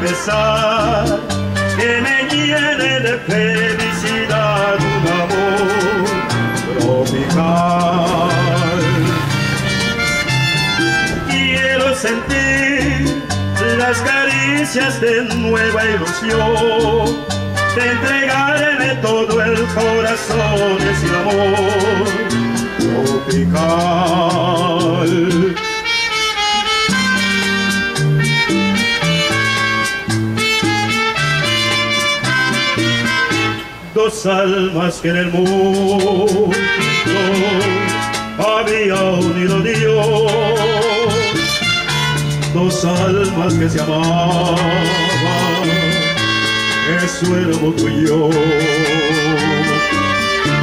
que me llene de felicidad un amor tropical. Quiero sentir las caricias de nueva ilusión, te entregaré todo el corazón ese amor tropical. Dos almas que en el mundo había unido Dios, dos almas que se amaban, eso éramos tú.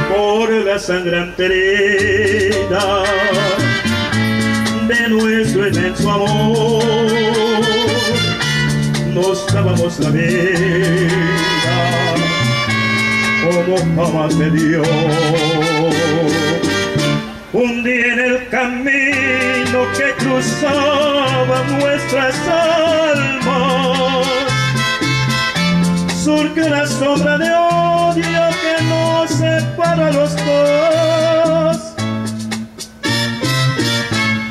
Por la sangrante herida de nuestro inmenso amor, nos dábamos la vida como jamás me dio. Un día en el camino que cruzaba nuestras almas, surge la sombra de odio que nos separa los dos.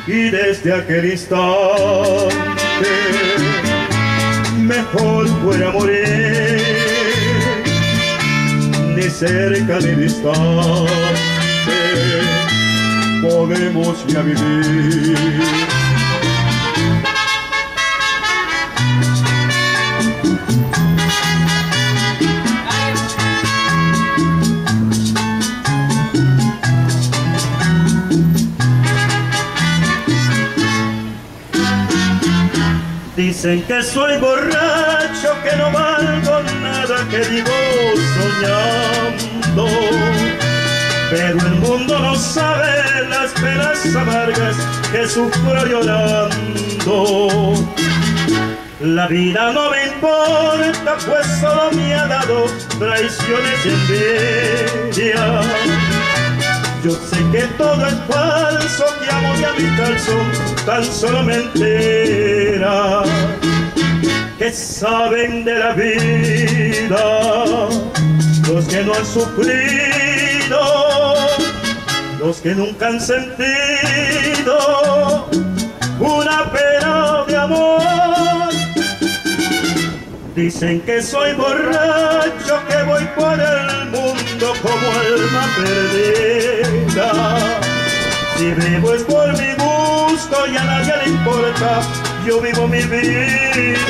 Y desde aquel instante, mejor fuera morir cerca ni distante podemos ya vivir. Dicen que soy borracho, que no valgo nada, que vivo Pero el mundo no sabe las penas amargas que sufro llorando. La vida no me importa, pues solo me ha dado traiciones y envidia. Yo sé que todo es falso, que amo y a mi calzón tan solo mentira. Que saben de la vida los que no han sufrido, los que nunca han sentido una pena de amor. Dicen que soy borracho, que voy por el mundo como alma perdida. Si vivo es por mi gusto y a nadie le importa, yo vivo mi vida.